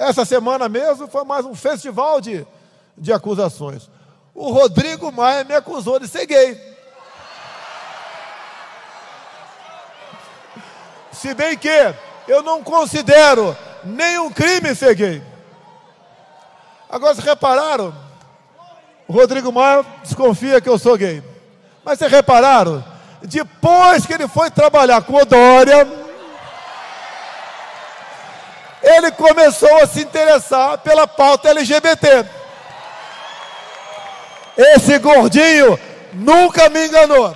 Essa semana mesmo foi mais um festival de, de acusações. O Rodrigo Maia me acusou de ser gay. Se bem que eu não considero nenhum crime ser gay. Agora, vocês repararam? O Rodrigo Maia desconfia que eu sou gay. Mas vocês repararam? Depois que ele foi trabalhar com o Dória, ele começou a se interessar pela pauta LGBT. Esse gordinho nunca me enganou.